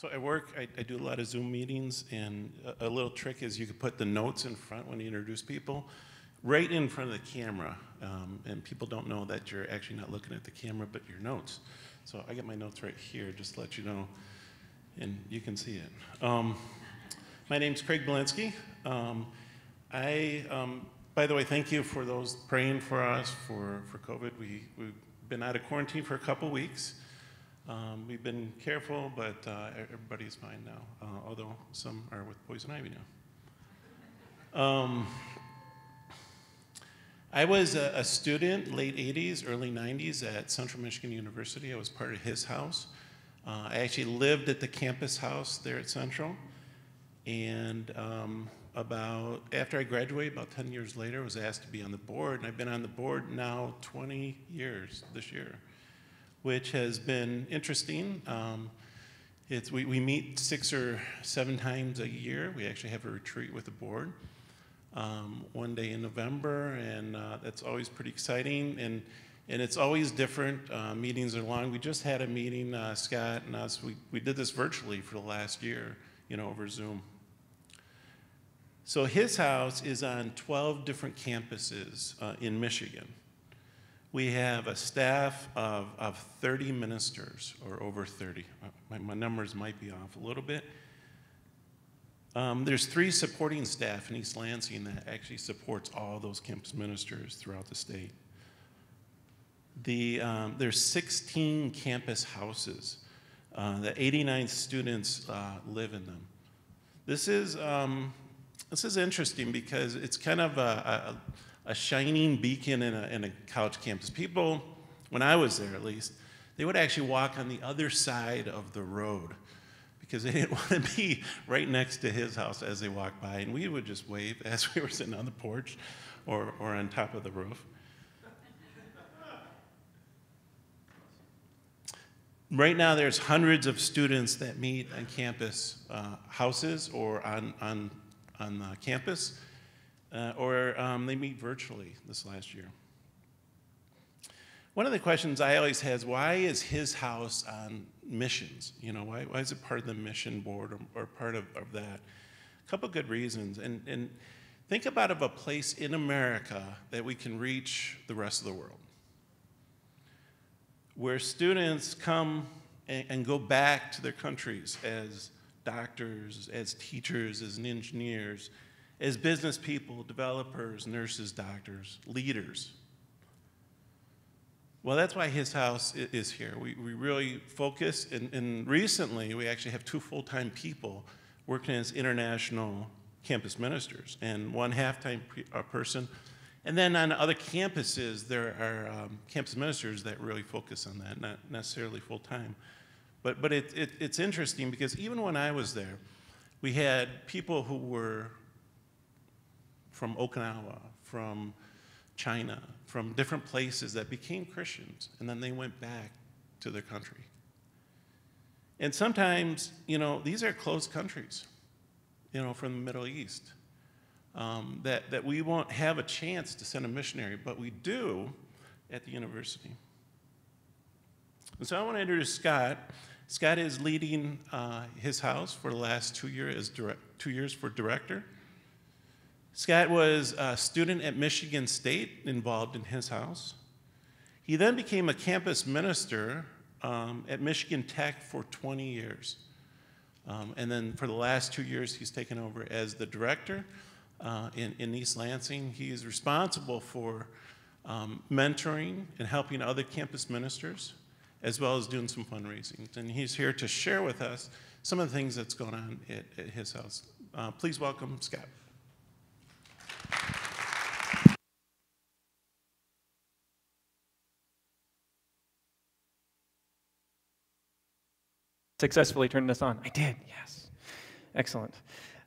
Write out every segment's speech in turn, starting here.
So at work, I, I do a lot of Zoom meetings, and a, a little trick is you can put the notes in front when you introduce people, right in front of the camera. Um, and people don't know that you're actually not looking at the camera, but your notes. So I get my notes right here, just to let you know, and you can see it. Um, my name's Craig Belinsky. Um, I, um, by the way, thank you for those praying for us for, for COVID. We, we've been out of quarantine for a couple weeks. Um, we've been careful, but uh, everybody's fine now, uh, although some are with poison ivy now. Um, I was a, a, student, late 80s, early 90s at Central Michigan University. I was part of his house. Uh, I actually lived at the campus house there at Central. And um, about, after I graduated, about 10 years later, I was asked to be on the board. And I've been on the board now 20 years this year which has been interesting. Um, it's, we, we meet six or seven times a year. We actually have a retreat with the board um, one day in November, and uh, that's always pretty exciting. And, and it's always different. Uh, meetings are long. We just had a meeting, uh, Scott and us, we, we did this virtually for the last year, you know, over Zoom. So his house is on 12 different campuses uh, in Michigan we have a staff of, of 30 ministers, or over 30. My, my numbers might be off a little bit. Um, there's three supporting staff in East Lansing that actually supports all those campus ministers throughout the state. The, um, there's 16 campus houses. Uh, the 89 students uh, live in them. This is, um, this is interesting because it's kind of a, a a shining beacon in a, in a college campus. People, when I was there at least, they would actually walk on the other side of the road because they didn't want to be right next to his house as they walked by. And we would just wave as we were sitting on the porch or, or on top of the roof. Right now, there's hundreds of students that meet on campus uh, houses or on, on, on campus uh, or um, they meet virtually this last year. One of the questions I always have is why is his house on missions? You know, why, why is it part of the mission board or, or part of, of that? A couple good reasons. And, and think about of a place in America that we can reach the rest of the world. Where students come and, and go back to their countries as doctors, as teachers, as engineers, as business people, developers, nurses, doctors, leaders. Well, that's why his house is here. We, we really focus, and, and recently we actually have two full time people working as international campus ministers, and one half time uh, person. And then on other campuses, there are um, campus ministers that really focus on that, not necessarily full time. But, but it, it, it's interesting because even when I was there, we had people who were from Okinawa, from China, from different places that became Christians, and then they went back to their country. And sometimes, you know, these are closed countries, you know, from the Middle East, um, that, that we won't have a chance to send a missionary, but we do at the university. And so I want to introduce Scott. Scott is leading uh, his house for the last two, year as two years for director. Scott was a student at Michigan State, involved in his house. He then became a campus minister um, at Michigan Tech for 20 years. Um, and then for the last two years, he's taken over as the director uh, in, in East Lansing. He is responsible for um, mentoring and helping other campus ministers, as well as doing some fundraising. And he's here to share with us some of the things that's going on at, at his house. Uh, please welcome Scott. Successfully turned this on. I did, yes. Excellent.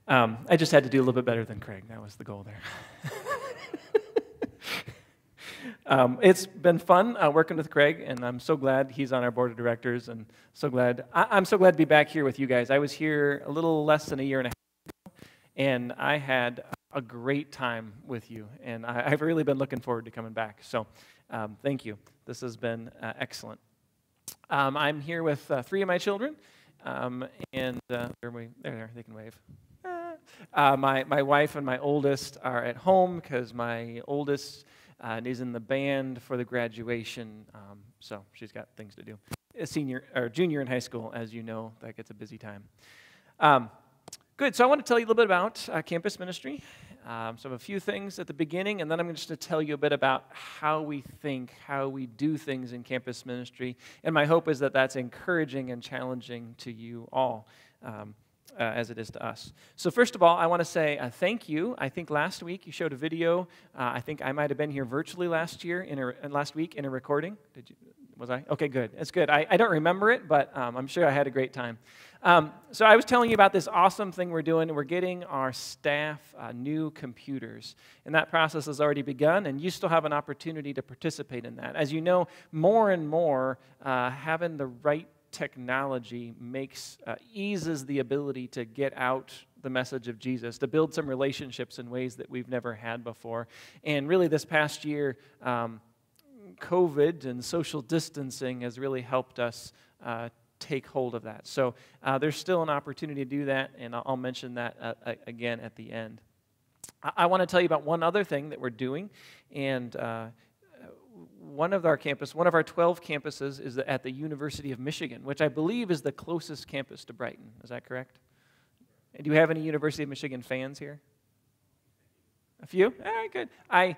Um, I just had to do a little bit better than Craig. That was the goal there. um, it's been fun uh, working with Craig, and I'm so glad he's on our board of directors, and so glad I, am so glad to be back here with you guys. I was here a little less than a year and a half ago, and I had a great time with you, and I, have really been looking forward to coming back. So, um, thank you. This has been uh, excellent. Um, I'm here with uh, three of my children. Um, and uh, there, there, they can wave. Uh, my, my wife and my oldest are at home because my oldest uh, is in the band for the graduation, um, so she's got things to do. A senior or junior in high school, as you know, that gets a busy time. Um, good. So I want to tell you a little bit about uh, campus ministry. Um, so a few things at the beginning, and then I'm just going to tell you a bit about how we think, how we do things in campus ministry. And my hope is that that's encouraging and challenging to you all. Um, uh, as it is to us. So, first of all, I want to say uh, thank you. I think last week you showed a video. Uh, I think I might have been here virtually last year in a, last week in a recording. Did you? Was I? Okay, good. That's good. I, I don't remember it, but um, I'm sure I had a great time. Um, so, I was telling you about this awesome thing we're doing. We're getting our staff uh, new computers, and that process has already begun. And you still have an opportunity to participate in that. As you know, more and more uh, having the right technology makes uh, eases the ability to get out the message of Jesus, to build some relationships in ways that we've never had before. And really, this past year, um, COVID and social distancing has really helped us uh, take hold of that. So uh, there's still an opportunity to do that, and I'll, mention that uh, again at the end. I, I want to tell you about one other thing that we're doing, and uh, one of our campus, one of our 12 campuses is at the University of Michigan, which I believe is the closest campus to Brighton. Is that correct? Do you have any University of Michigan fans here? A few? All right, good. I,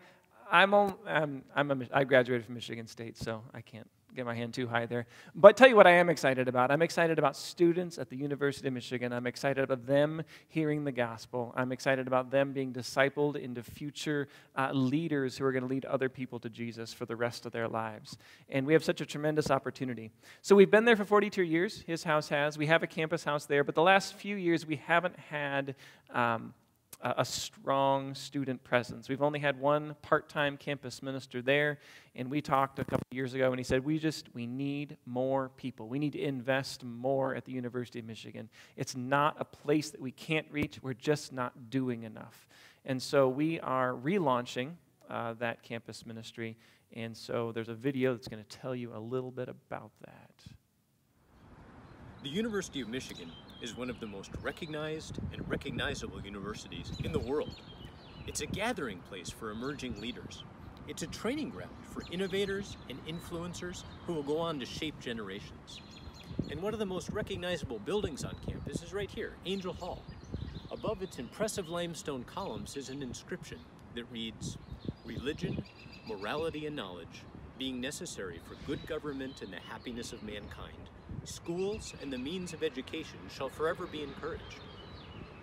I'm, I'm, I'm a, I graduated from Michigan State, so I can't get my hand too high there. But tell you what I am excited about. I'm excited about students at the University of Michigan. I'm excited about them hearing the gospel. I'm excited about them being discipled into future uh, leaders who are going to lead other people to Jesus for the rest of their lives. And we have such a tremendous opportunity. So we've been there for 42 years. His house has. We have a campus house there. But the last few years, we haven't had. Um, a strong student presence. We've only had one part-time campus minister there, and we talked a couple years ago, and he said, "We just we need more people. We need to invest more at the University of Michigan. It's not a place that we can't reach. We're just not doing enough." And so we are relaunching uh, that campus ministry, and so there's a video that's going to tell you a little bit about that. The University of Michigan is one of the most recognized and recognizable universities in the world. It's a gathering place for emerging leaders. It's a training ground for innovators and influencers who will go on to shape generations. And one of the most recognizable buildings on campus is right here, Angell Hall. Above its impressive limestone columns is an inscription that reads, Religion, morality, and knowledge being necessary for good government and the happiness of mankind schools and the means of education shall forever be encouraged.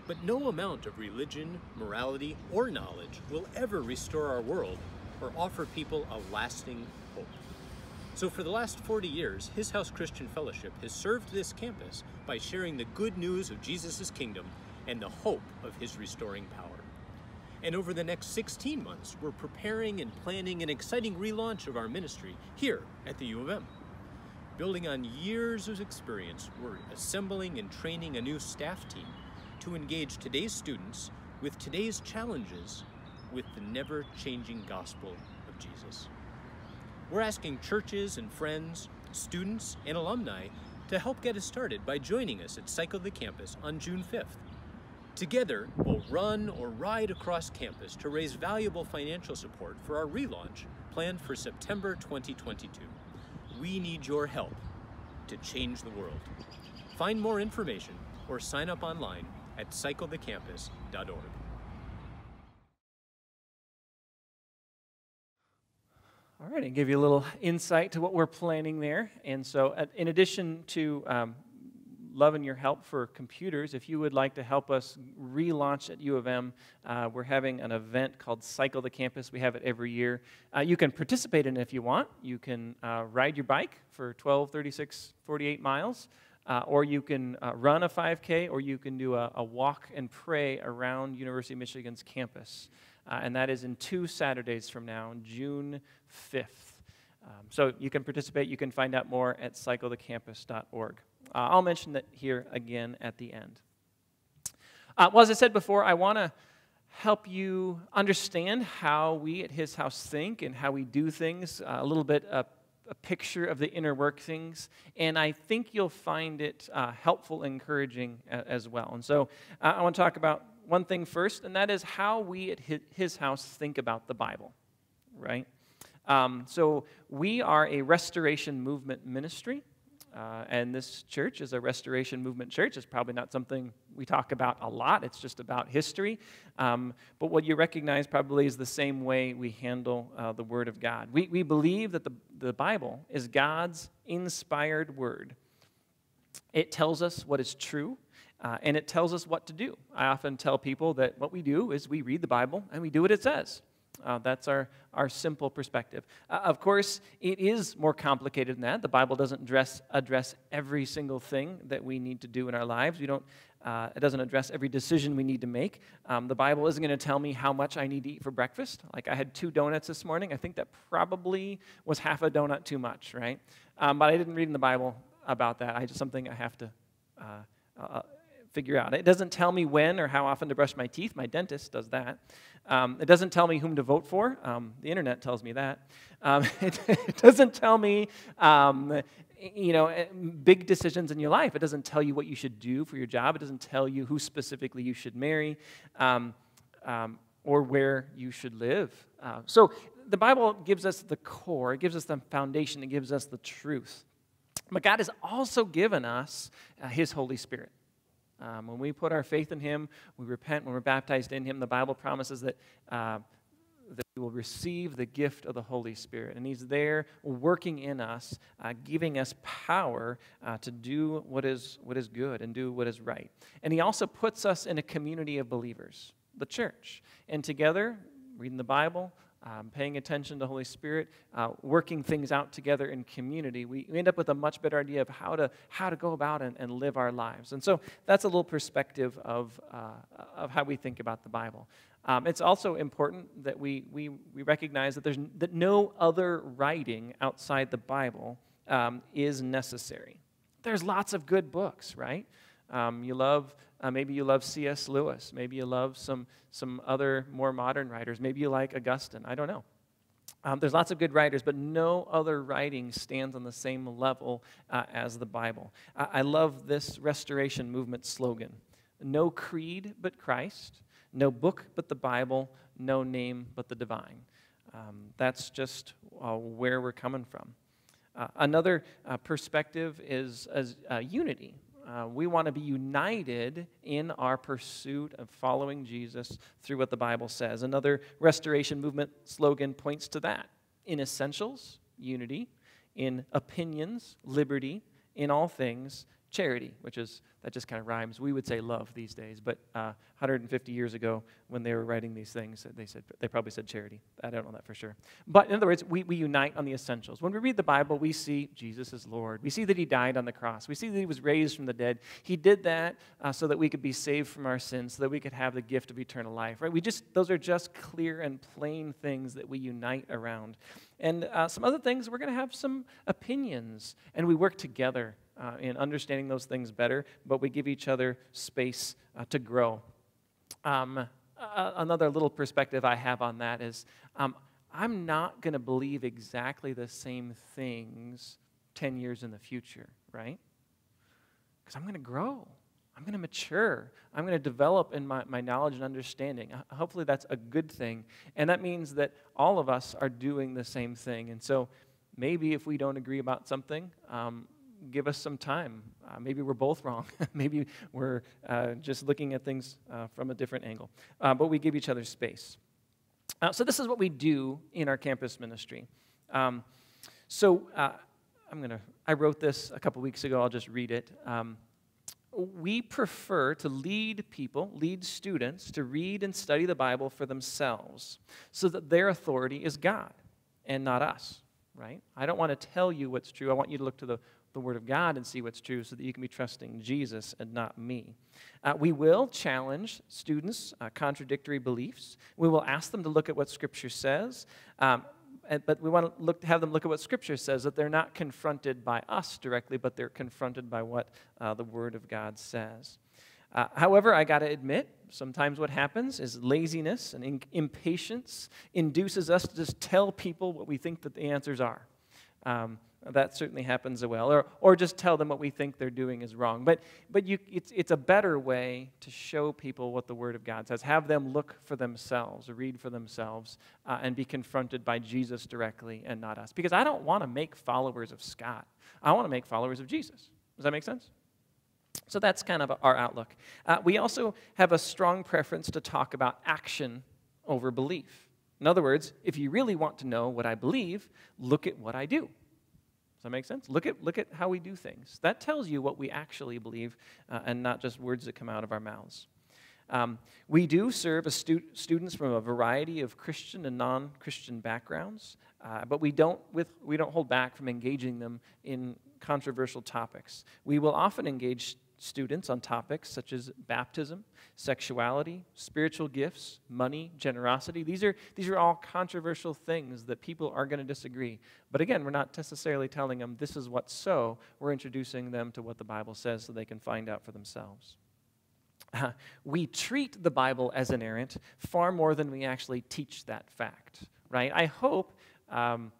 But no amount of religion, morality, or knowledge will ever restore our world or offer people a lasting hope. So for the last 40 years, His House Christian Fellowship has served this campus by sharing the good news of Jesus' kingdom and the hope of His restoring power. And over the next 16 months, we're preparing and planning an exciting relaunch of our ministry here at the U of M. Building on years of experience, we're assembling and training a new staff team to engage today's students with today's challenges with the never-changing gospel of Jesus. We're asking churches and friends, students, and alumni to help get us started by joining us at Cycle the Campus on June 5th. Together, we'll run or ride across campus to raise valuable financial support for our relaunch planned for September 2022 we need your help to change the world. Find more information or sign up online at cyclethecampus.org. All right, and give you a little insight to what we're planning there. And so, in addition to um, love and your help for computers. If you would like to help us relaunch at U of M, uh, we're having an event called Cycle the Campus. We have it every year. Uh, you can participate in it if you want. You can uh, ride your bike for 12, 36, 48 miles. Uh, or you can uh, run a 5K, or you can do a, a, walk and pray around University of Michigan's campus. Uh, and that is in two Saturdays from now, June 5th. Um, so you can participate. You can find out more at cyclethecampus.org. Uh, I'll mention that here again at the end. Uh, well, as I said before, I want to help you understand how we at His House think and how we do things uh, a little bit uh, a picture of the inner workings, and I think you'll find it uh, helpful, and encouraging a, as well. And so uh, I want to talk about one thing first, and that is how we at his house think about the Bible, right? Um, so we are a restoration movement ministry. Uh, and this church is a restoration movement church. It's probably not something we talk about a lot, it's just about history. Um, but what you recognize probably is the same way we handle uh, the Word of God. We, we believe that the, the Bible is God's inspired Word, it tells us what is true. Uh, and it tells us what to do. I often tell people that what we do is we read the Bible and we do what it says. Uh, that's our, our simple perspective. Uh, of course, it is more complicated than that. The Bible doesn't address, address every single thing that we need to do in our lives. We don't, uh, it doesn't address every decision we need to make. Um, the Bible isn't going to tell me how much I need to eat for breakfast. Like I had two donuts this morning. I think that probably was half a donut too much, right? Um, but I didn't read in the Bible about that. I just something I have to uh, uh, figure out. It doesn't tell me when or how often to brush my teeth. My dentist does that. Um, it doesn't tell me whom to vote for. Um, the internet tells me that. Um, it, it, doesn't tell me, um, you know, eh, big decisions in your life. It doesn't tell you what you should do for your job. It doesn't tell you who specifically you should marry um, um, or where you should live. Uh, so the Bible gives us the core. It gives us the foundation. It gives us the truth. But God has also given us uh, His Holy Spirit. Um, when we put our faith in Him, we repent, when we're baptized in Him, the Bible promises that, uh, that we will receive the gift of the Holy Spirit. And He's there working in us, uh, giving us power uh, to do what is, what is good and do what is right. And He also puts us in a community of believers, the church. And together, reading the Bible, um, paying attention to Holy Spirit, uh, working things out together in community, we, we, end up with a much better idea of how to, how to go about and, and live our lives. And so that's a little perspective of, uh, of how we think about the Bible. Um, it's also important that we, we, we recognize that, there's, that no other writing outside the Bible um, is necessary. There's lots of good books, right? Um, you love, uh, maybe you love C.S. Lewis. Maybe you love some, some other more modern writers. Maybe you like Augustine. I don't know. Um, there's lots of good writers, but no other writing stands on the same level uh, as the Bible. I, I love this restoration movement slogan no creed but Christ, no book but the Bible, no name but the divine. Um, that's just uh, where we're coming from. Uh, another uh, perspective is as, uh, unity. Uh, we want to be united in our pursuit of following Jesus through what the Bible says. Another restoration movement slogan points to that. In essentials, unity. In opinions, liberty. In all things, charity, which is that just kind of rhymes. We would say love these days, but uh, 150 years ago, when they were writing these things, they said they probably said charity. I don't know that for sure. But in other words, we, we unite on the essentials. When we read the Bible, we see Jesus is Lord. We see that He died on the cross. We see that He was raised from the dead. He did that uh, so that we could be saved from our sins, so that we could have the gift of eternal life. Right? We just those are just clear and plain things that we unite around. And uh, some other things, we're going to have some opinions, and we work together uh, in understanding those things better, but we give each other space uh, to grow. Um, another little perspective I have on that is um, I'm not going to believe exactly the same things 10 years in the future, right? Because I'm going to grow. I'm going to mature. I'm going to develop in my, my knowledge and understanding. Hopefully, that's a good thing. And that means that all of us are doing the same thing. And so, maybe if we don't agree about something, um, give us some time. Uh, maybe we're both wrong. maybe we're uh, just looking at things uh, from a different angle. Uh, but we give each other space. Uh, so this is what we do in our campus ministry. Um, so I'm gonna. I wrote this a couple weeks ago. I'll just read it. Um, we prefer to lead people, lead students, to read and study the Bible for themselves so that their authority is God and not us, right? I don't want to tell you what's true. I want you to look to the the Word of God and see what's true so that you can be trusting Jesus and not me. Uh, we will challenge students' uh, contradictory beliefs. We will ask them to look at what Scripture says. Um, but we want to look, have them look at what Scripture says, that they're not confronted by us directly, but they're confronted by what uh, the Word of God says. Uh, however, I got to admit, sometimes what happens is laziness and in- impatience induces us to just tell people what we think that the answers are. Um, that certainly happens as well. Or, or just tell them what we think they're doing is wrong. But, but you, it's, it's a better way to show people what the Word of God says. Have them look for themselves, read for themselves, uh, and be confronted by Jesus directly and not us. Because I don't want to make followers of Scott, I want to make followers of Jesus. Does that make sense? So that's kind of our outlook. Uh, we also have a strong preference to talk about action over belief. In other words, if you really want to know what I believe, look at what I do. Does that make sense? Look at, look at how we do things. That tells you what we actually believe uh, and not just words that come out of our mouths. Um, we do serve stu- students from a variety of Christian and non Christian backgrounds, uh, but we don't, with, we don't hold back from engaging them in controversial topics. We will often engage students on topics such as baptism, sexuality, spiritual gifts, money, generosity. These are, these are all controversial things that people are going to disagree. But again, we're not necessarily telling them this is what's so. We're introducing them to what the Bible says so they can find out for themselves. We treat the Bible as inerrant far more than we actually teach that fact, right? I hope. Um,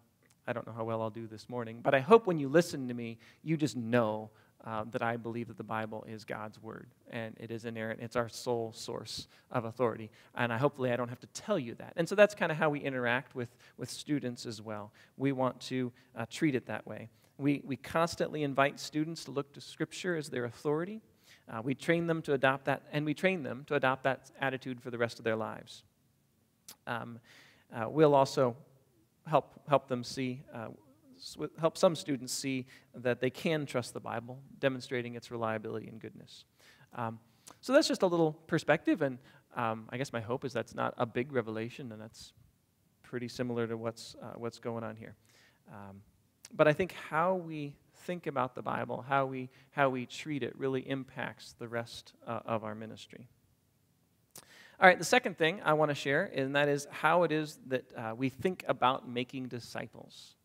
I don't know how well I'll do this morning, but I hope when you listen to me, you just know uh, that I believe that the Bible is God's word and it is inerrant. It's our sole source of authority. And I, hopefully, I don't have to tell you that. And so that's kind of how we interact with, with students as well. We want to uh, treat it that way. We, we constantly invite students to look to Scripture as their authority. Uh, we train them to adopt that, and we train them to adopt that attitude for the rest of their lives. Um, uh, we'll also help, help them see uh, help some students see that they can trust the Bible, demonstrating its reliability and goodness. Um, so that's just a little perspective, and um, I guess my hope is that's not a big revelation, and that's pretty similar to what's, uh, what's going on here. Um, but I think how we think about the Bible, how we, how we treat it, really impacts the rest uh, of our ministry. All right, the second thing I want to share, and that is how it is that uh, we think about making disciples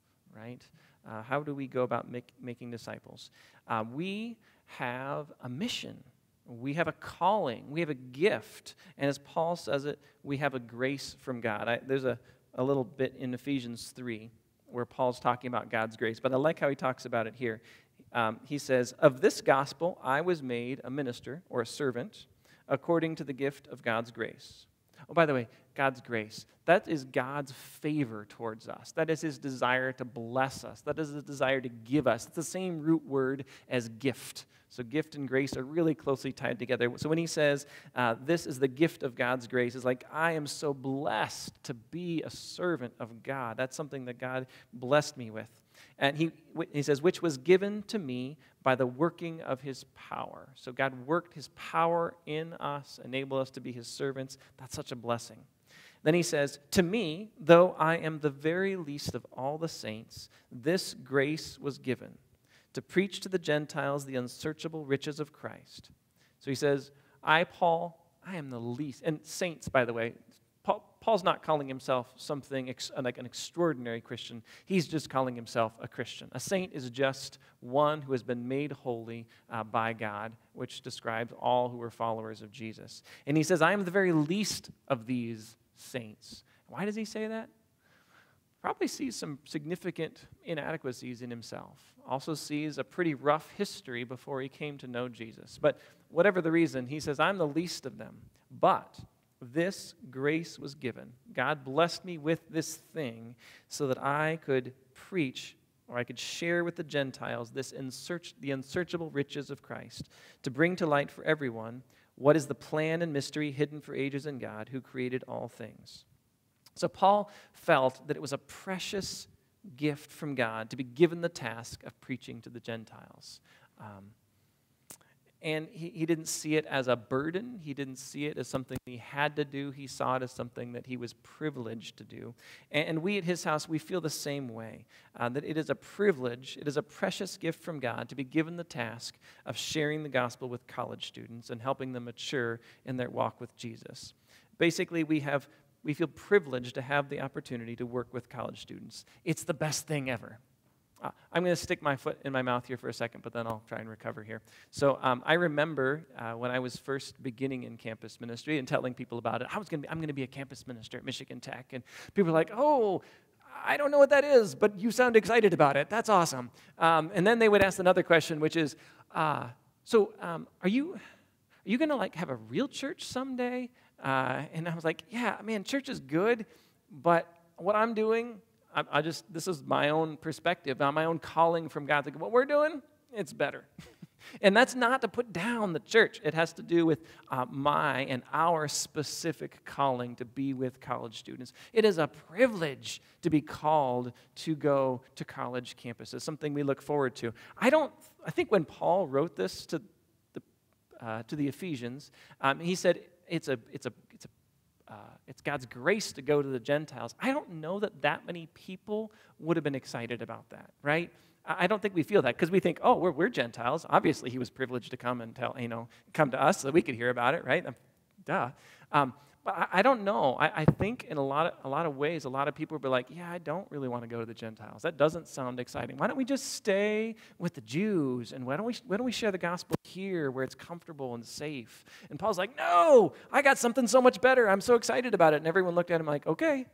right? Uh, how do we go about make, making disciples? Uh, we have a mission. We have a calling. We have a gift. And as Paul says it, we have a grace from God. I, there's a, a little bit in Ephesians 3 where Paul's talking about God's grace, but I like how he talks about it here. Um, he says, Of this gospel I was made a minister or a servant according to the gift of God's grace. Oh, by the way, God's grace. That is God's favor towards us. That is his desire to bless us. That is his desire to give us. It's the same root word as gift. So, gift and grace are really closely tied together. So, when he says, uh, This is the gift of God's grace, it's like, I am so blessed to be a servant of God. That's something that God blessed me with. And he, he says, which was given to me by the working of his power. So God worked his power in us, enabled us to be his servants. That's such a blessing. Then he says, To me, though I am the very least of all the saints, this grace was given to preach to the Gentiles the unsearchable riches of Christ. So he says, I, Paul, I am the least. And saints, by the way, Paul's not calling himself something ex, like an extraordinary Christian. He's just calling himself a Christian. A saint is just one who has been made holy uh, by God, which describes all who are followers of Jesus. And he says, I am the very least of these saints. Why does he say that? Probably sees some significant inadequacies in himself. Also sees a pretty rough history before he came to know Jesus. But whatever the reason, he says, I'm the least of them. But this grace was given. God blessed me with this thing so that I could preach or I could share with the Gentiles this the unsearchable riches of Christ, to bring to light for everyone what is the plan and mystery hidden for ages in God who created all things. So Paul felt that it was a precious gift from God to be given the task of preaching to the Gentiles. Um, and he, he didn't see it as a burden. He didn't see it as something he had to do. He saw it as something that he was privileged to do. And, and we at his house, we feel the same way uh, that it is a privilege, it is a precious gift from God to be given the task of sharing the gospel with college students and helping them mature in their walk with Jesus. Basically, we have we feel privileged to have the opportunity to work with college students. It's the best thing ever. Uh, I'm going to stick my foot in my mouth here for a second, but then I'll try and recover here. So um, I remember uh, when I was first beginning in campus ministry and telling people about it. I was going to be, I'm going to be a campus minister at Michigan Tech, and people were like, "Oh, I don't know what that is, but you sound excited about it. That's awesome. Um, and then they would ask another question, which is, uh, so um, are you are you going to like have a real church someday? Uh, and I was like, yeah, man, church is good, but what I'm doing, I, I just this is my own perspective, my own calling from God. Like, what we're doing, it's better. And that's not to put down the church. It has to do with uh, my and our specific calling to be with college students. It is a privilege to be called to go to college campuses, something we look forward to. I don't, I think when Paul wrote this to the, uh, to the Ephesians, um, he said it's a, it's a, it's a uh, it's God's grace to go to the Gentiles. I don't know that that many people would have been excited about that, right? I don't think we feel that because we think, oh, we're, we're Gentiles. Obviously, he was privileged to come and tell, you know, come to us so we could hear about it, right? Duh. Um, but I, I, don't know. I, I, think in a lot, of, a lot of ways, a lot of people would be like, yeah, I don't really want to go to the Gentiles. That doesn't sound exciting. Why don't we just stay with the Jews? And why don't we, why don't we share the gospel here where it's comfortable and safe? And Paul's like, no, I got something so much better. I'm so excited about it. And everyone looked at him like, okay,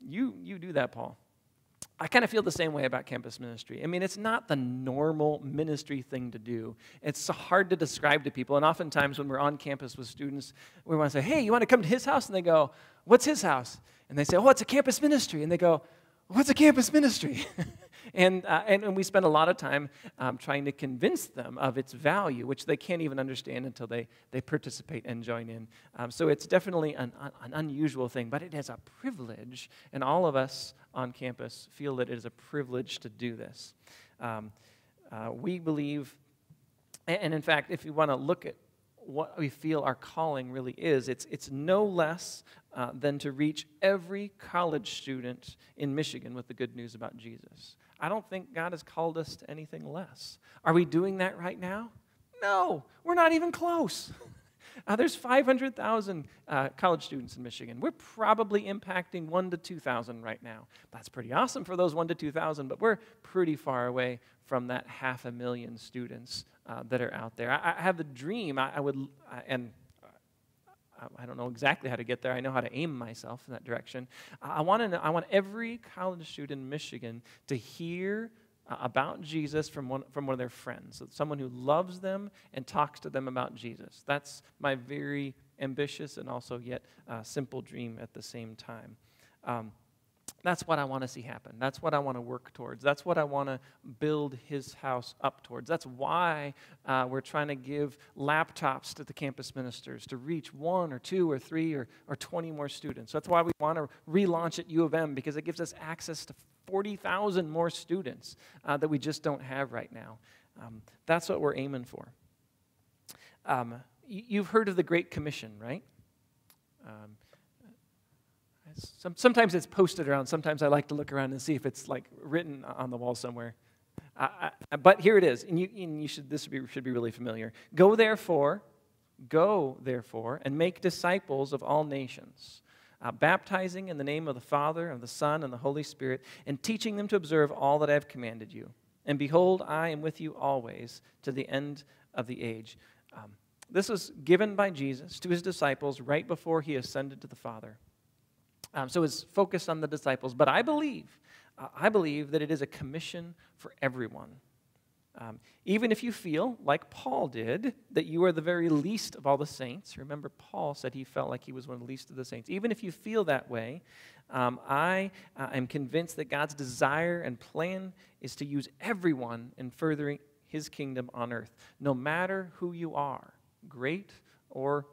you, you do that, Paul. I kind of feel the same way about campus ministry. I mean, it's not the normal ministry thing to do. It's hard to describe to people. And oftentimes, when we're on campus with students, we want to say, Hey, you want to come to his house? And they go, What's his house? And they say, Oh, it's a campus ministry. And they go, What's a campus ministry? and, uh, and, and, we spend a lot of time um, trying to convince them of its value, which they can't even understand until they, they participate and join in. Um, so it's definitely an, an unusual thing, but it is a privilege, and all of us on campus feel that it is a privilege to do this. Um, uh, we believe, and, and in fact, if you want to look at what we feel our calling really is. It's, it's no less uh, than to reach every college student in Michigan with the good news about Jesus. I don't think God has called us to anything less. Are we doing that right now? No, we're not even close. Uh, there's 500,000 uh, college students in Michigan. We're probably impacting 1 to 2,000 right now. That's pretty awesome for those 1 to 2,000, but we're pretty far away from that half a million students uh, that are out there. I, I have a dream. I, I would, and I don't know exactly how to get there. I know how to aim myself in that direction. I want, to know, I want every college student in Michigan to hear uh, about Jesus from one, from one of their friends, someone who loves them and talks to them about Jesus. That's my very ambitious and also yet uh, simple dream at the same time. Um, that's what I want to see happen. That's what I want to work towards. That's what I want to build his house up towards. That's why uh, we're trying to give laptops to the campus ministers to reach one or two or three or, or 20 more students. That's why we want to relaunch at U of M because it gives us access to 40,000 more students uh, that we just don't have right now. Um, that's what we're aiming for. Um, you've heard of the Great Commission, right? Um, some, sometimes it's posted around. Sometimes I like to look around and see if it's like written on the wall somewhere. I, but here it is, and you, and you should this should be, should be really familiar. Go therefore, go therefore, and make disciples of all nations, uh, baptizing in the name of the Father, and the Son, and the Holy Spirit, and teaching them to observe all that I have commanded you. And behold, I am with you always to the end of the age. Um, this was given by Jesus to his disciples right before he ascended to the Father. Um, so it's focused on the disciples. But I believe, uh, I believe that it is a commission for everyone. Um, even if you feel, like Paul did, that you are the very least of all the saints, remember, Paul said he felt like he was one of the least of the saints. Even if you feel that way, um, I uh, am convinced that God's desire and plan is to use everyone in furthering his kingdom on earth, no matter who you are, great or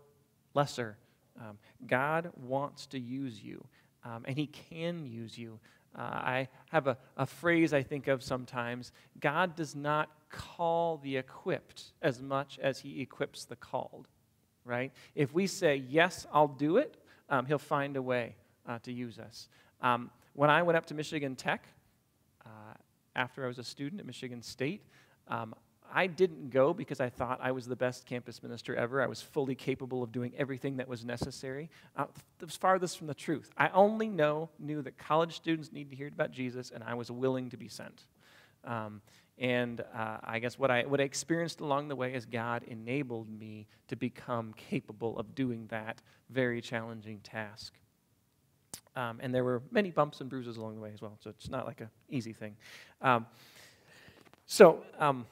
lesser. Um, God wants to use you, um, and He can use you. Uh, I have a, a phrase I think of sometimes God does not call the equipped as much as He equips the called, right? If we say, Yes, I'll do it, um, He'll find a way uh, to use us. Um, when I went up to Michigan Tech, uh, after I was a student at Michigan State, um, I didn't go because I thought I was the best campus minister ever. I was fully capable of doing everything that was necessary. Uh, it was farthest from the truth. I only know, knew that college students need to hear about Jesus, and I was willing to be sent. Um, and uh, I guess what I, what I experienced along the way is God enabled me to become capable of doing that very challenging task. Um, and there were many bumps and bruises along the way as well, so it's not like an easy thing. Um, so, um,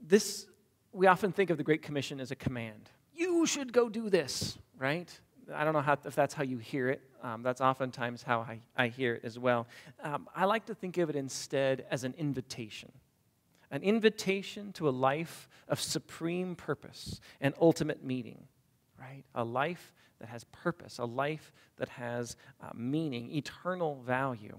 this, we often think of the Great Commission as a command. You should go do this, right? I don't know how, if that's how you hear it. Um, that's oftentimes how I, I hear it as well. Um, I like to think of it instead as an invitation an invitation to a life of supreme purpose and ultimate meaning, right? A life that has purpose, a life that has uh, meaning, eternal value.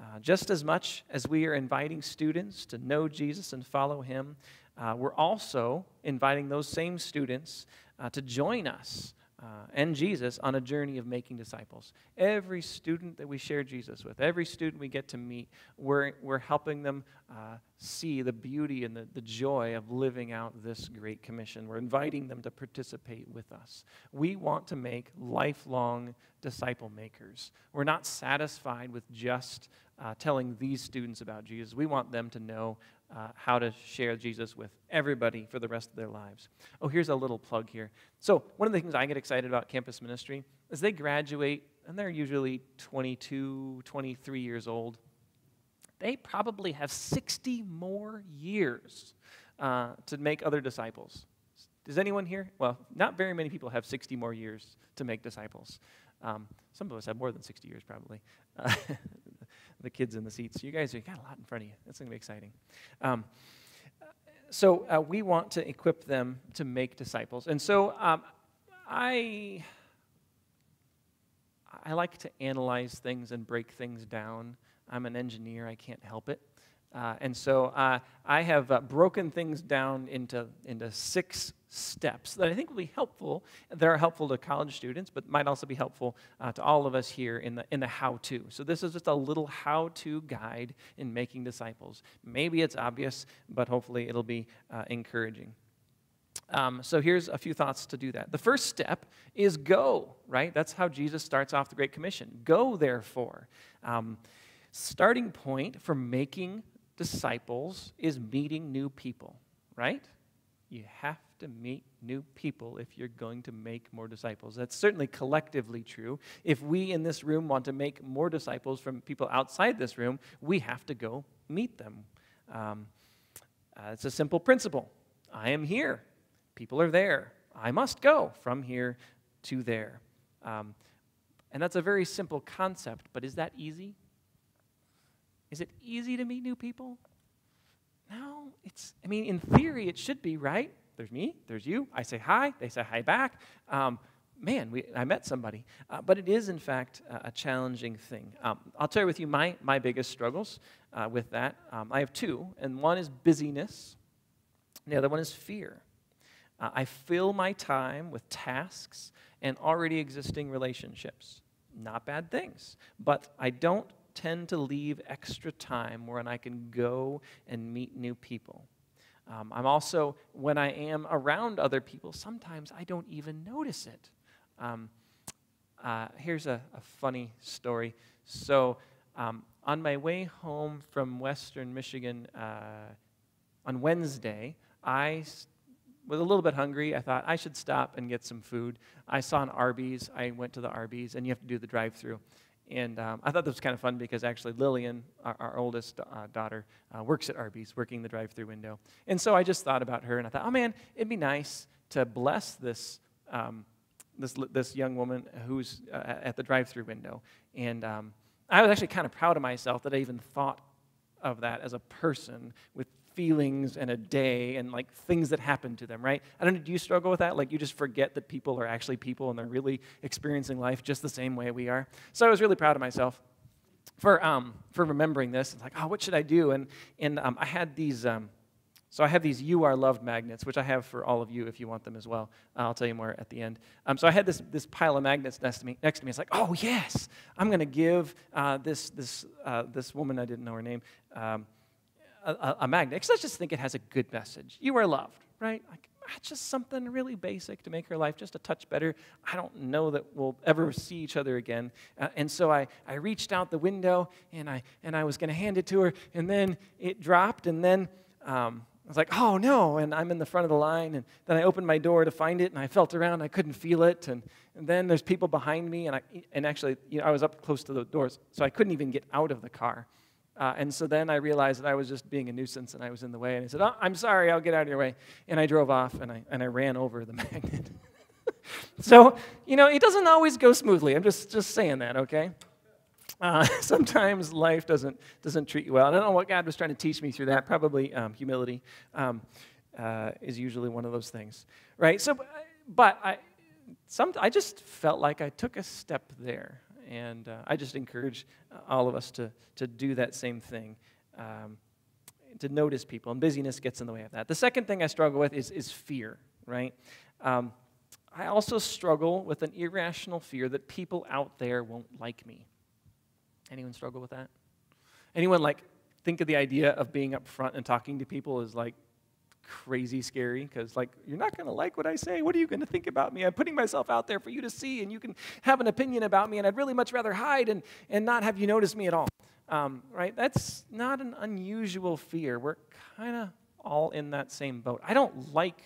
Uh, just as much as we are inviting students to know Jesus and follow him, uh, we're also inviting those same students uh, to join us uh, and Jesus on a journey of making disciples. Every student that we share Jesus with, every student we get to meet, we're, we're helping them uh, see the beauty and the, the joy of living out this great commission. We're inviting them to participate with us. We want to make lifelong disciple makers. We're not satisfied with just uh, telling these students about Jesus. We want them to know uh, how to share Jesus with everybody for the rest of their lives. Oh, here's a little plug here. So, one of the things I get excited about campus ministry is they graduate, and they're usually 22, 23 years old. They probably have 60 more years uh, to make other disciples. Does anyone here? Well, not very many people have 60 more years to make disciples. Um, some of us have more than 60 years, probably. the kids in the seats. You guys, you got a lot in front of you. That's going to be exciting. Um, so uh, we want to equip them to make disciples. And so um, I, I like to analyze things and break things down. I'm an engineer, I can't help it. Uh, and so uh, I have uh, broken things down into, into six steps that I think will be helpful. They're helpful to college students, but might also be helpful uh, to all of us here in the, in the how to. So, this is just a little how to guide in making disciples. Maybe it's obvious, but hopefully it'll be uh, encouraging. Um, so, here's a few thoughts to do that. The first step is go, right? That's how Jesus starts off the Great Commission. Go, therefore. Um, starting point for making disciples is meeting new people, right? You have to meet new people if you're going to make more disciples. That's certainly collectively true. If we in this room want to make more disciples from people outside this room, we have to go meet them. Um, uh, it's a simple principle. I am here. People are there. I must go from here to there. Um, and that's a very simple concept, but is that easy? Is it easy to meet new people? No, it's, I mean, in theory, it should be, right? There's me, there's you. I say hi, they say hi back. Um, man, we, I met somebody. Uh, but it is, in fact, uh, a challenging thing. Um, I'll share with you my, my biggest struggles uh, with that. Um, I have two, and one is busyness, the other one is fear. Uh, I fill my time with tasks and already existing relationships. Not bad things, but I don't tend to leave extra time where I can go and meet new people. Um, I'm also, when I am around other people, sometimes I don't even notice it. Um, uh, here's a, a, funny story. So, um, on my way home from Western Michigan uh, on Wednesday, I was a little bit hungry. I thought I should stop and get some food. I saw an Arby's. I went to the Arby's, and you have to do the drive through. And um, I thought that was kind of fun because actually Lillian, our, our oldest uh, daughter, uh, works at Arby's, working the drive through window. And so I just thought about her and I thought, oh man, it'd be nice to bless this, um, this, this young woman who's uh, at the drive through window. And um, I was actually kind of proud of myself that I even thought of that as a person with feelings and a day and like things that happen to them, right? I don't know, do you struggle with that? Like you just forget that people are actually people and they're really experiencing life just the same way we are. So I was really proud of myself for, um, for remembering this. It's like, oh, what should I do? And, and um, I had these, um, so I have these You Are Loved magnets, which I have for all of you if you want them as well. I'll tell you more at the end. Um, so I had this, this pile of magnets next to me. Next to me. It's like, oh, yes, I'm going to give uh, this, this, uh, this woman, I didn't know her name, um, a, a magnet because I just think it has a good message. You are loved, right? Like, just something really basic to make her life just a touch better. I don't know that we'll ever see each other again. Uh, and so I, I reached out the window and I, and I was going to hand it to her, and then it dropped, and then um, was like, oh no, and I'm in the front of the line, and then I opened my door to find it, and I felt around, I couldn't feel it, and, and then there's people behind me, and I and actually, you know, I was up close to the doors, so I couldn't even get out of the car. Uh, and so then I realized that I was just being a nuisance and I was in the way. And I said, oh, I'm sorry, I'll get out of your way. And I drove off and I, and I ran over the magnet. so, you know, it doesn't always go smoothly. I'm just, just saying that, okay? Uh, sometimes life doesn't, doesn't treat you well. I don't know what God was trying to teach me through that. Probably um, humility um, uh, is usually one of those things, right? So, but I, some, I just felt like I took a step there. And uh, I just encourage all of us to, to do that same thing, um, to notice people. And busyness gets in the way of that. The second thing I struggle with is, is fear, right? Um, I also struggle with an irrational fear that people out there won't like me. Anyone struggle with that? Anyone like think of the idea of being up front and talking to people is like crazy scary because like you're not going to like what i say. What are you going to think about me? I'm putting myself out there for you to see and you can have an opinion about me and i'd really much rather hide and, and not have you notice me at all. Um, right? That's not an unusual fear. We're kind of all in that same boat. I don't like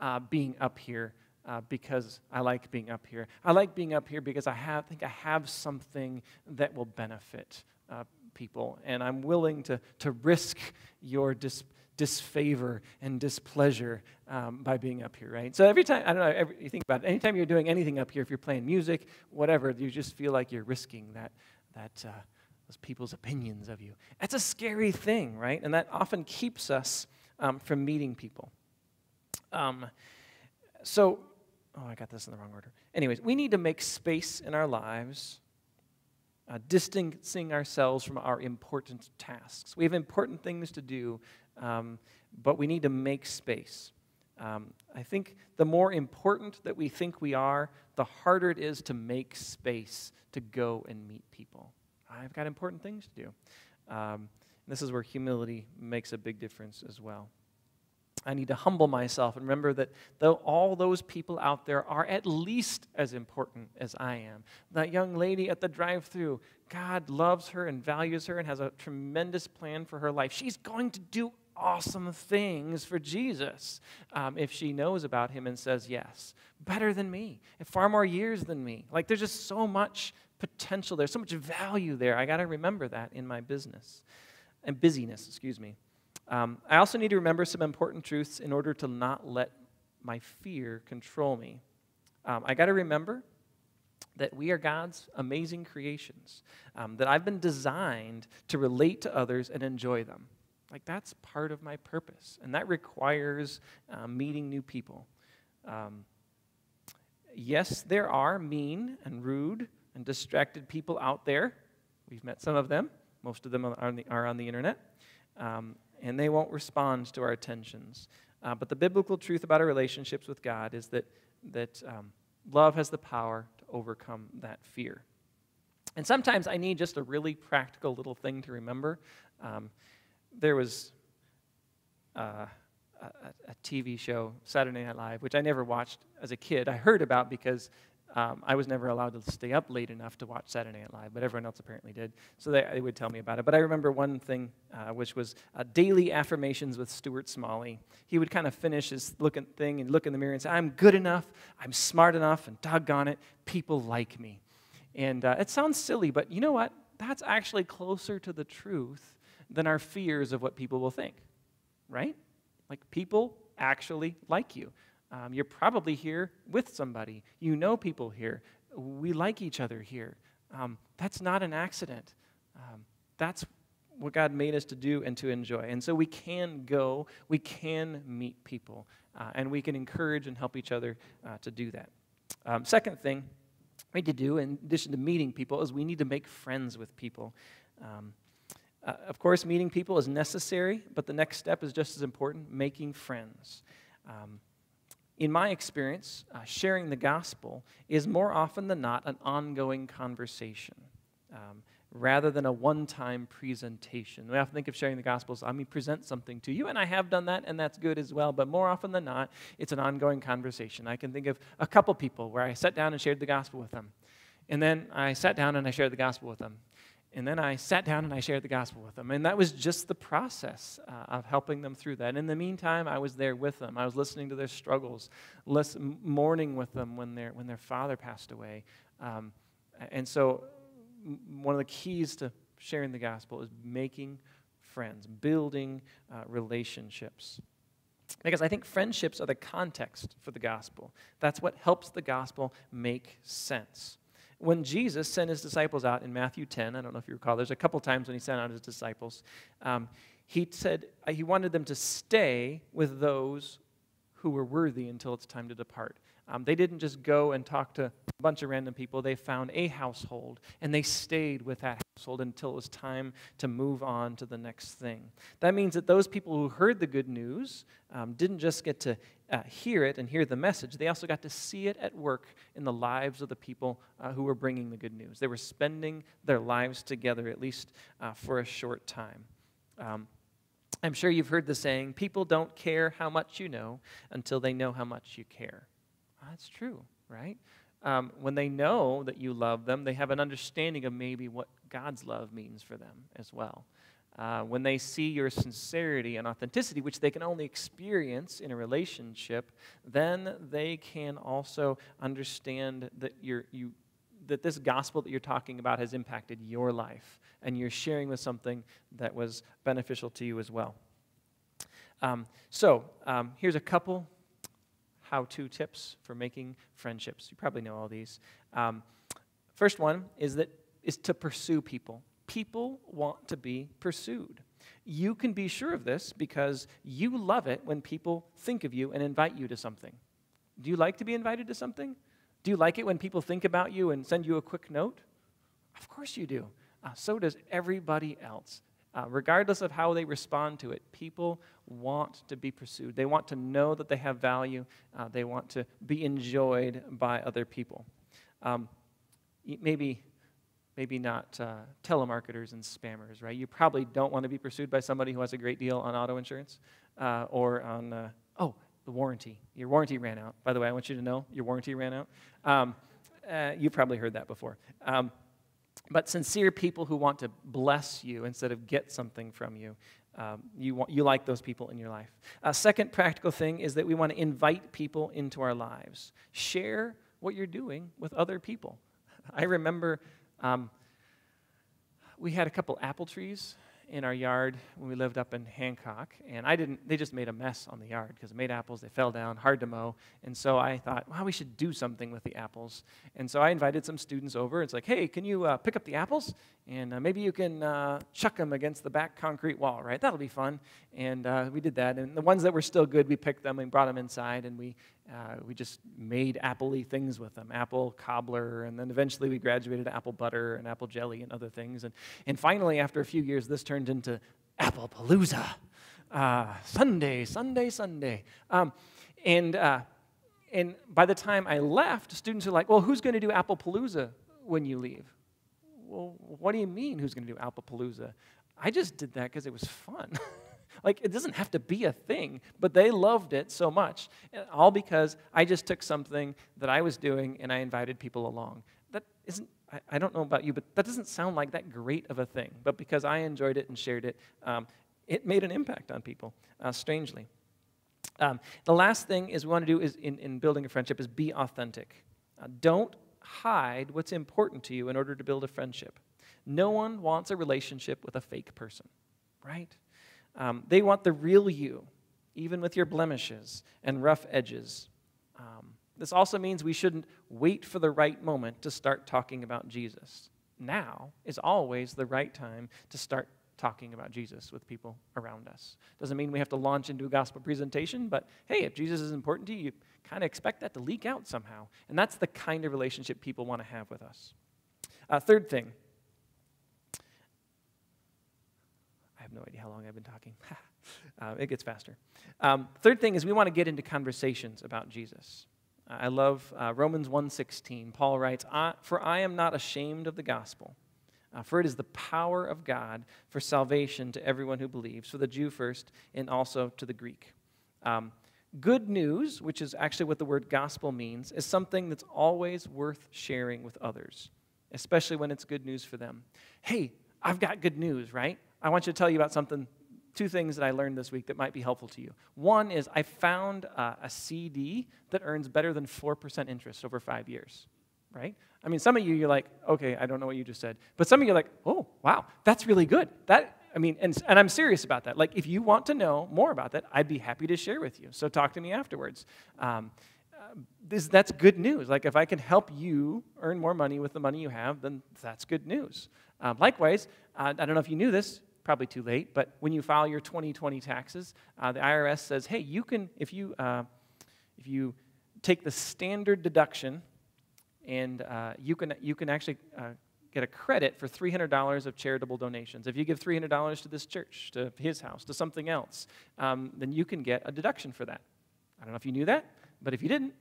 uh, being up here uh, because I like being up here. I like being up here because I have, think I have something that will benefit uh, people, and I'm willing to, to risk your dis, disfavor and displeasure um, by being up here, right? So every time, I don't know, every, you think about it, anytime you're doing anything up here, if you're playing music, whatever, you just feel like you're risking that, that uh, those people's opinions of you. That's a scary thing, right? And that often keeps us um, from meeting people. Um, so Oh, I got this in the wrong order. Anyways, we need to make space in our lives, uh, distancing ourselves from our important tasks. We have important things to do, um, but we need to make space. Um, I think the more important that we think we are, the harder it is to make space to go and meet people. I've got important things to do. Um, this is where humility makes a big difference as well. I need to humble myself and remember that though all those people out there are at least as important as I am. That young lady at the drive through, God loves her and values her and has a tremendous plan for her life. She's going to do awesome things for Jesus um, if she knows about him and says yes. Better than me, far more years than me. Like there's just so much potential there, so much value there. I got to remember that in my business and busyness, excuse me. Um, I also need to remember some important truths in order to not let my fear control me. Um, I got to remember that we are God's amazing creations, um, that I've been designed to relate to others and enjoy them. Like, that's part of my purpose, and that requires uh, meeting new people. Um, yes, there are mean and rude and distracted people out there. We've met some of them, most of them are on the, are on the internet. Um, and they won't respond to our attentions. Uh, but the biblical truth about our relationships with God is that, that um, love has the power to overcome that fear. And sometimes I need just a really practical little thing to remember. Um, there was uh, a, a, TV show, Saturday Night Live, which I never watched as a kid. I heard about because um, I was never allowed to stay up late enough to watch Saturday Night Live, but everyone else apparently did. So they, they would tell me about it. But I remember one thing, uh, which was uh, daily affirmations with Stuart Smalley. He would kind of finish his looking thing and look in the mirror and say, I'm good enough, I'm smart enough, and doggone it, people like me. And uh, it sounds silly, but you know what? That's actually closer to the truth than our fears of what people will think, right? Like people actually like you. Um, you're probably here with somebody. You know people here. We like each other here. Um, that's not an accident. Um, that's what God made us to do and to enjoy. And so we can go, we can meet people, uh, and we can encourage and help each other uh, to do that. Um, second thing we need to do, in addition to meeting people, is we need to make friends with people. Um, uh, of course, meeting people is necessary, but the next step is just as important making friends. Um, in my experience, uh, sharing the gospel is more often than not an ongoing conversation um, rather than a one time presentation. We often think of sharing the gospel as, I'm mean, present something to you, and I have done that, and that's good as well, but more often than not, it's an ongoing conversation. I can think of a couple people where I sat down and shared the gospel with them, and then I sat down and I shared the gospel with them. And then I sat down and I shared the gospel with them. And that was just the process uh, of helping them through that. And In the meantime, I was there with them. I was listening to their struggles, listen, mourning with them when, their when their father passed away. Um, and so, one of the keys to sharing the gospel is making friends, building uh, relationships. Because I think friendships are the context for the gospel. That's what helps the gospel make sense. When Jesus sent his disciples out in Matthew 10, I don't know if you recall, there's a couple times when he sent out his disciples, um, he said uh, he wanted them to stay with those who were worthy until it's time to depart. Um, they didn't just go and talk to a bunch of random people. They found a household and they stayed with that household until it was time to move on to the next thing. That means that those people who heard the good news um, didn't just get to uh, hear it and hear the message, they also got to see it at work in the lives of the people uh, who were bringing the good news. They were spending their lives together, at least uh, for a short time. Um, I'm sure you've heard the saying people don't care how much you know until they know how much you care. That's true, right? Um, when they know that you love them, they have an understanding of maybe what God's love means for them as well. Uh, when they see your sincerity and authenticity, which they can only experience in a relationship, then they can also understand that you're, you, that this gospel that you're talking about has impacted your life, and you're sharing with something that was beneficial to you as well. Um, so, um, here's a couple how to tips for making friendships. You probably know all these. Um, first one is that is to pursue people. People want to be pursued. You can be sure of this because you love it when people think of you and invite you to something. Do you like to be invited to something? Do you like it when people think about you and send you a quick note? Of course you do. Uh, so does everybody else. Uh, regardless of how they respond to it, people want to be pursued. They want to know that they have value. Uh, they want to be enjoyed by other people. Um, maybe, maybe not uh, telemarketers and spammers, right? You probably don't want to be pursued by somebody who has a great deal on auto insurance uh, or on, uh, oh, the warranty. Your warranty ran out. By the way, I want you to know your warranty ran out. Um, uh, you've probably heard that before. Um, but sincere people who want to bless you instead of get something from you. Um, you, want, you like those people in your life. A second practical thing is that we want to invite people into our lives. Share what you're doing with other people. I remember um, we had a couple apple trees in our yard when we lived up in Hancock, and I didn't. They just made a mess on the yard because made apples. They fell down, hard to mow, and so I thought, well, we should do something with the apples. And so I invited some students over. It's like, hey, can you uh, pick up the apples? And uh, maybe you can uh, chuck them against the back concrete wall, right? That'll be fun. And uh, we did that. And the ones that were still good, we picked them and brought them inside, and we uh, we just made appley things with them apple cobbler and then eventually we graduated to apple butter and apple jelly and other things. And, and finally after a few years this turned into apple palooza. Uh, sunday sunday sunday. Um, and, uh, and by the time i left students are like well who's going to do apple palooza when you leave? Well what do you mean who's going to do apple palooza? I just did that because it was fun Like, it doesn't have to be a thing, but they loved it so much. All because I just took something that I was doing and I invited people along. That isn't, I, I don't know about you, but that doesn't sound like that great of a thing. But because I enjoyed it and shared it, um, it made an impact on people, uh, strangely. Um, the last thing is we want to do is in, in building a friendship is be authentic. Uh, don't hide what's important to you in order to build a friendship. No one wants a relationship with a fake person, right? Um, they want the real you, even with your blemishes and rough edges. Um, this also means we shouldn't wait for the right moment to start talking about Jesus. Now is always the right time to start talking about Jesus with people around us. Doesn't mean we have to launch into a gospel presentation, but hey, if Jesus is important to you, you kind of expect that to leak out somehow. And that's the kind of relationship people want to have with us. Uh, third thing have no idea how long I've been talking. uh, it gets faster. Um, third thing is we want to get into conversations about Jesus. I love uh, Romans 1.16. Paul writes, For I am not ashamed of the gospel, uh, for it is the power of God for salvation to everyone who believes, for the Jew first, and also to the Greek. Um, good news, which is actually what the word gospel means, is something that's always worth sharing with others, especially when it's good news for them. Hey, I've got good news, right? I want you to tell you about something, two things that I learned this week that might be helpful to you. One is I found uh, a CD that earns better than 4% interest over five years, right? I mean, some of you, you're like, okay, I don't know what you just said. But some of you are like, oh, wow, that's really good. That, I mean, and, and I'm serious about that. Like, if you want to know more about that, I'd be happy to share with you. So talk to me afterwards. Um, uh, this, that's good news. Like, if I can help you earn more money with the money you have, then that's good news. Um, likewise, uh, I don't know if you knew this, probably too late, but when you file your 2020 taxes, uh, the IRS says, hey, you can, if you, uh, if you take the standard deduction and uh, you, can, you can actually uh, get a credit for $300 of charitable donations. If you give $300 to this church, to his house, to something else, um, then you can get a deduction for that. I don't know if you knew that, but if you didn't,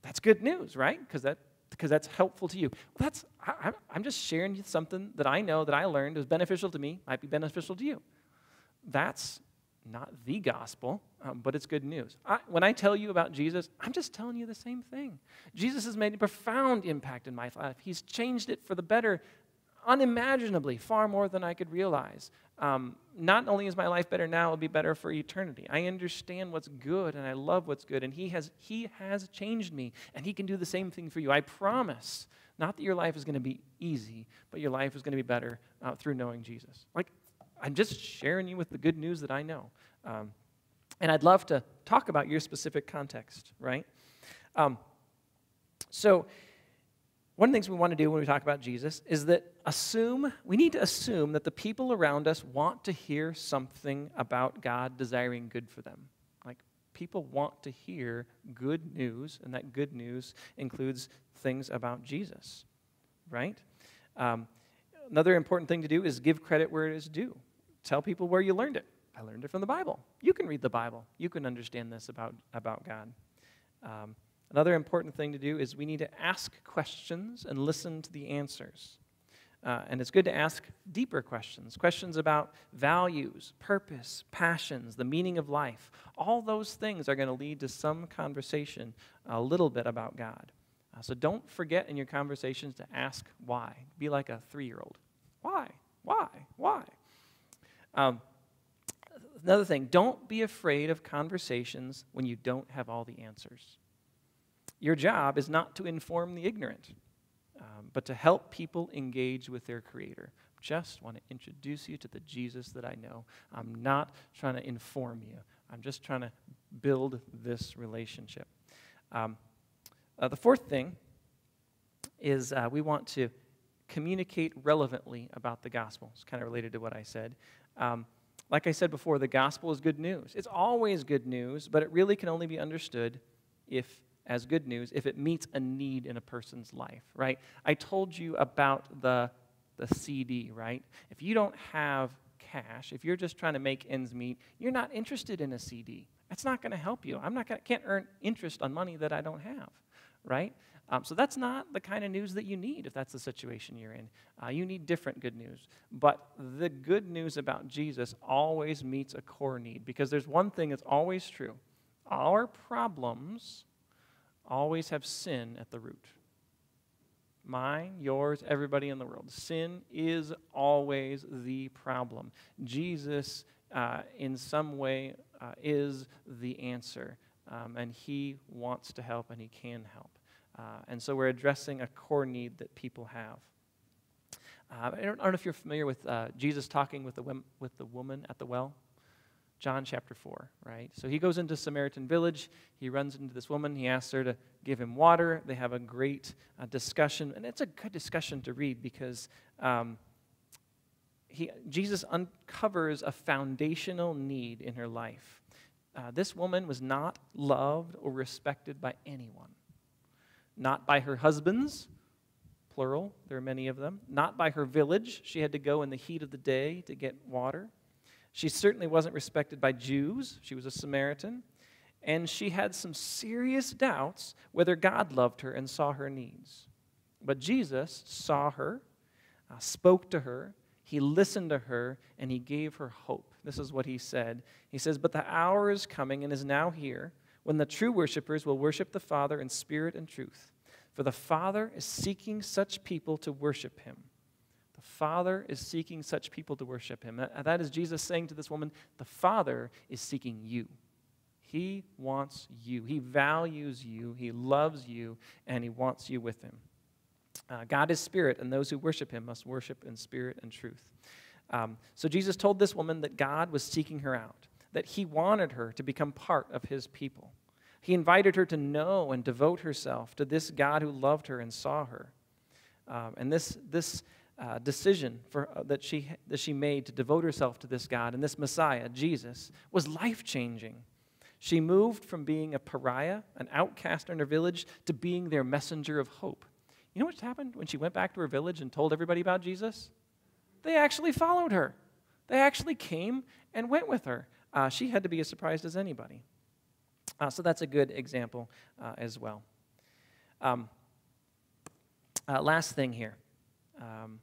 that's good news, right? Because that because that's helpful to you. That's I, I'm just sharing something that I know that I learned is beneficial to me, might be beneficial to you. That's not the gospel, um, but it's good news. I, when I tell you about Jesus, I'm just telling you the same thing. Jesus has made a profound impact in my life. He's changed it for the better, unimaginably, far more than I could realize. Um, not only is my life better now, it'll be better for eternity. I understand what's good and I love what's good, and he has, he has changed me, and He can do the same thing for you. I promise. Not that your life is going to be easy, but your life is going to be better uh, through knowing Jesus. Like, I'm just sharing you with the good news that I know. Um, and I'd love to talk about your specific context, right? Um, so, one of the things we want to do when we talk about Jesus is that assume, we need to assume that the people around us want to hear something about God desiring good for them. Like, people want to hear good news, and that good news includes things about Jesus, right? Um, another important thing to do is give credit where it is due. Tell people where you learned it. I learned it from the Bible. You can read the Bible, you can understand this about, about God. Um, Another important thing to do is we need to ask questions and listen to the answers. Uh, and it's good to ask deeper questions questions about values, purpose, passions, the meaning of life. All those things are going to lead to some conversation a little bit about God. Uh, so don't forget in your conversations to ask why. Be like a three year old. Why? Why? Why? Um, another thing, don't be afraid of conversations when you don't have all the answers. Your job is not to inform the ignorant, um, but to help people engage with their Creator. Just want to introduce you to the Jesus that I know. I'm not trying to inform you, I'm just trying to build this relationship. Um, uh, the fourth thing is uh, we want to communicate relevantly about the gospel. It's kind of related to what I said. Um, like I said before, the gospel is good news. It's always good news, but it really can only be understood if as good news if it meets a need in a person's life, right? I told you about the, the CD, right? If you don't have cash, if you're just trying to make ends meet, you're not interested in a CD. That's not going to help you. I'm not can't earn interest on money that I don't have, right? Um, so that's not the kind of news that you need if that's the situation you're in. Uh, you need different good news. But the good news about Jesus always meets a core need because there's one thing that's always true. Our problems always have sin at the root. Mine, yours, everybody in the world. Sin is always the problem. Jesus, uh, in some way, uh, is the answer. Um, and he wants to help and he can help. Uh, and so we're addressing a core need that people have. Uh, I, don't, I, don't, know if you're familiar with uh, Jesus talking with the, with the woman at the well. John chapter 4, right? So he goes into Samaritan village. He runs into this woman. He asks her to give him water. They have a great uh, discussion. And it's a good discussion to read because um, he, Jesus uncovers a foundational need in her life. Uh, this woman was not loved or respected by anyone, not by her husbands, plural, there are many of them, not by her village. She had to go in the heat of the day to get water. She certainly wasn't respected by Jews. She was a Samaritan. And she had some serious doubts whether God loved her and saw her needs. But Jesus saw her, uh, spoke to her, he listened to her, and he gave her hope. This is what he said. He says, But the hour is coming and is now here when the true worshipers will worship the Father in spirit and truth. For the Father is seeking such people to worship him. The Father is seeking such people to worship him. That, that is Jesus saying to this woman, The Father is seeking you. He wants you. He values you. He loves you, and He wants you with Him. Uh, God is spirit, and those who worship Him must worship in spirit and truth. Um, so Jesus told this woman that God was seeking her out, that He wanted her to become part of His people. He invited her to know and devote herself to this God who loved her and saw her. Um, and this, this uh, decision for, uh, that, she, that she made to devote herself to this God and this Messiah, Jesus, was life changing. She moved from being a pariah, an outcast in her village, to being their messenger of hope. You know what happened when she went back to her village and told everybody about Jesus? They actually followed her. They actually came and went with her. Uh, she had to be as surprised as anybody. Uh, so that's a good example uh, as well. Um, uh, last thing here. Um,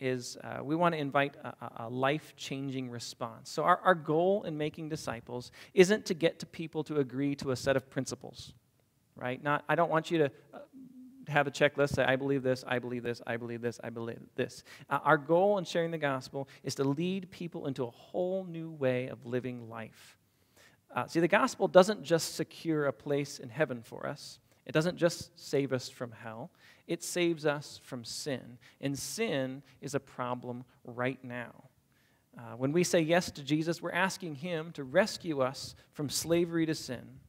is uh, we want to invite a, a life changing response. So, our, our goal in making disciples isn't to get to people to agree to a set of principles, right? Not, I don't want you to uh, have a checklist say, I believe this, I believe this, I believe this, I believe this. Uh, our goal in sharing the gospel is to lead people into a whole new way of living life. Uh, see, the gospel doesn't just secure a place in heaven for us, it doesn't just save us from hell, it saves us from sin. And sin is a problem right now. Uh, when we say yes to Jesus, we're asking Him to rescue us from slavery to sin.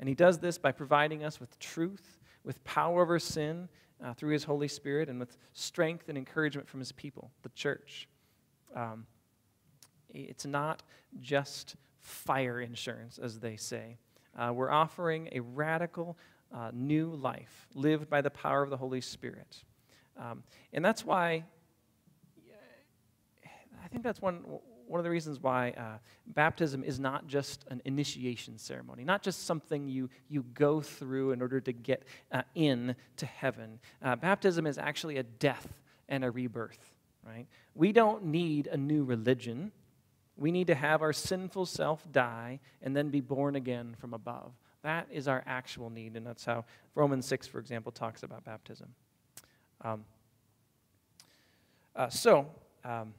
And He does this by providing us with truth, with power over sin uh, through His Holy Spirit, and with strength and encouragement from His people, the church. Um, it's not just fire insurance, as they say. Uh, we're offering a radical uh, new life lived by the power of the Holy Spirit. Um, and that's why, I think that's one, one of the reasons why uh, baptism is not just an initiation ceremony, not just something you, you go through in order to get uh, in to heaven. Uh, baptism is actually a death and a rebirth, right? We don't need a new religion. We need to have our sinful self die and then be born again from above. That is our actual need, and that's how Romans 6, for example, talks about baptism. Um, uh, so, um,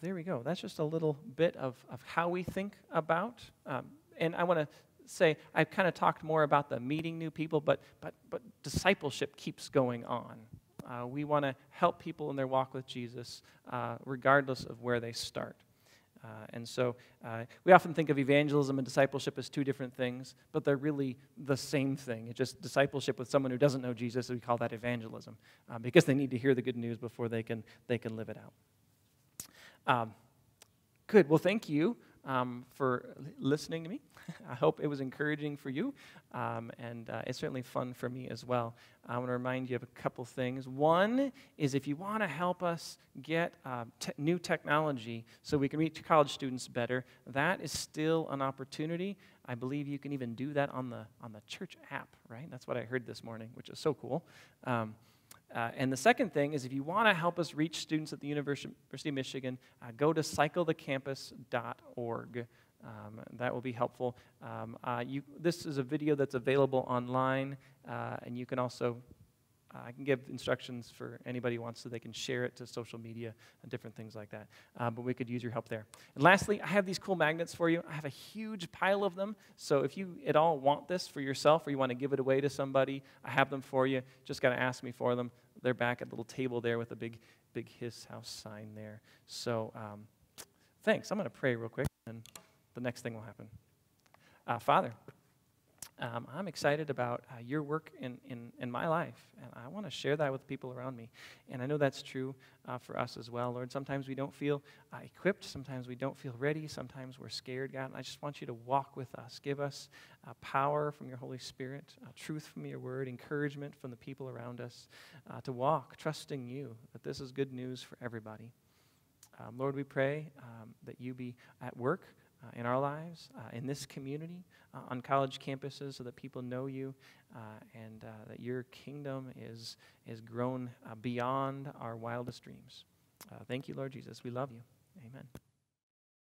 there we go. That's just a little bit of, of how we think about. Um, and I want to say, I've kind of talked more about the meeting new people, but, but, but discipleship keeps going on. Uh, we want to help people in their walk with Jesus, uh, regardless of where they start. Uh, and so uh, we often think of evangelism and discipleship as two different things, but they're really the same thing. It's just discipleship with someone who doesn't know Jesus, we call that evangelism, uh, because they need to hear the good news before they can, they can live it out. Um, good. Well, thank you um, for listening to me. I hope it was encouraging for you, um, and uh, it's certainly fun for me as well. I want to remind you of a couple things. One is if you want to help us get uh, te- new technology so we can reach college students better, that is still an opportunity. I believe you can even do that on the on the church app, right? That's what I heard this morning, which is so cool. Um, uh, and the second thing is if you want to help us reach students at the University of Michigan, uh, go to cyclethecampus.org. Um, that will be helpful. Um, uh, you, this is a video that's available online, uh, and you can also uh, I can give instructions for anybody who wants so they can share it to social media and different things like that. Uh, but we could use your help there. And lastly, I have these cool magnets for you. I have a huge pile of them. So if you at all want this for yourself or you want to give it away to somebody, I have them for you. Just got to ask me for them. They're back at the little table there with a big, big His House sign there. So um, thanks. I'm going to pray real quick, and the next thing will happen. Uh, Father, um, I'm excited about uh, your work in, in, in my life, and I want to share that with people around me. And I know that's true uh, for us as well, Lord. Sometimes we don't feel uh, equipped, sometimes we don't feel ready, sometimes we're scared, God. And I just want you to walk with us. Give us uh, power from your Holy Spirit, uh, truth from your word, encouragement from the people around us uh, to walk, trusting you that this is good news for everybody. Um, Lord, we pray um, that you be at work in our lives, uh, in this community, uh, on college campuses, so that people know you uh, and uh, that your kingdom is, is grown uh, beyond our wildest dreams. thank you, Lord Jesus. We love you. Amen.